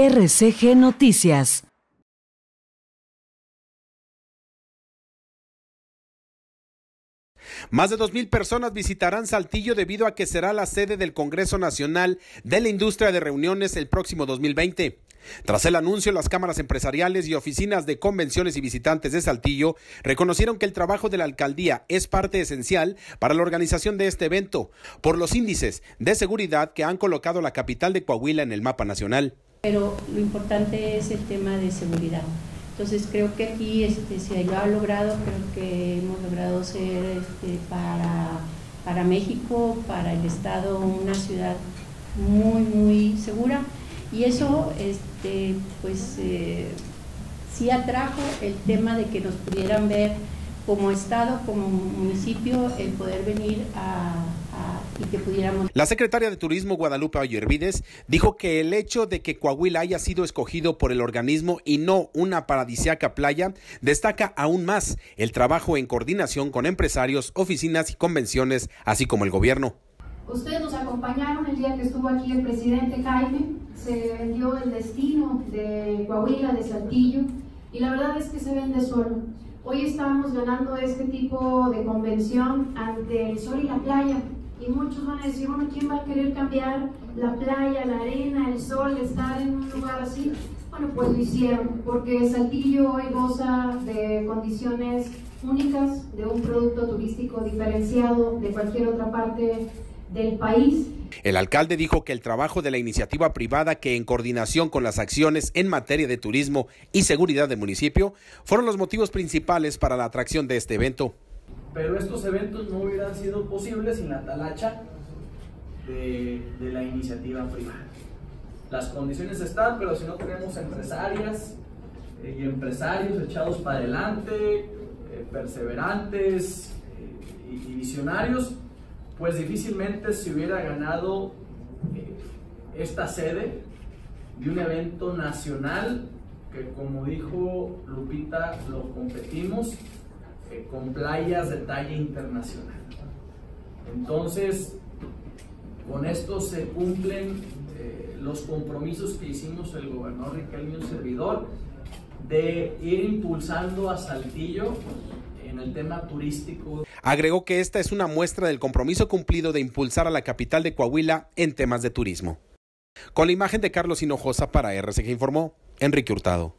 RCG Noticias. Más de 2.000 personas visitarán Saltillo debido a que será la sede del Congreso Nacional de la Industria de Reuniones el próximo 2020. Tras el anuncio, las cámaras empresariales y oficinas de convenciones y visitantes de Saltillo reconocieron que el trabajo de la alcaldía es parte esencial para la organización de este evento, por los índices de seguridad que han colocado la capital de Coahuila en el mapa nacional. Pero lo importante es el tema de seguridad. Entonces creo que aquí este, se ha logrado, creo que hemos logrado ser este, para, para México, para el Estado, una ciudad muy, muy segura. Y eso, este, pues, eh, sí atrajo el tema de que nos pudieran ver como Estado, como municipio, el poder venir a, y que pudiéramos. La secretaria de Turismo Guadalupe Ayervides dijo que el hecho de que Coahuila haya sido escogido por el organismo y no una paradisiaca playa destaca aún más el trabajo en coordinación con empresarios, oficinas y convenciones, así como el gobierno. Ustedes nos acompañaron el día que estuvo aquí el presidente Jaime, se vendió el destino de Coahuila, de Saltillo, y la verdad es que se vende solo. Hoy estamos ganando este tipo de convención ante el sol y la playa. Y muchos van a decir, bueno, ¿quién va a querer cambiar la playa, la arena, el sol, estar en un lugar así? Bueno, pues lo hicieron, porque Saltillo hoy goza de condiciones únicas, de un producto turístico diferenciado de cualquier otra parte del país el alcalde dijo que el trabajo de la iniciativa privada que en coordinación con las acciones en materia de turismo y seguridad del municipio fueron los motivos principales para la atracción de este evento. Pero estos eventos no hubieran sido posibles sin la talacha de, la iniciativa privada. Las condiciones están, pero si no tenemos empresarias eh, y empresarios echados para adelante, eh, perseverantes eh, y visionarios, pues difícilmente se hubiera ganado esta sede de un evento nacional que como dijo Lupita lo competimos eh, con playas de talla internacional. Entonces, con esto se cumplen eh, los compromisos que hicimos el gobernador Riquelme y un servidor de ir impulsando a Saltillo en el tema turístico. Agregó que esta es una muestra del compromiso cumplido de impulsar a la capital de Coahuila en temas de turismo. Con la imagen de Carlos Hinojosa para RCG informó Enrique Hurtado.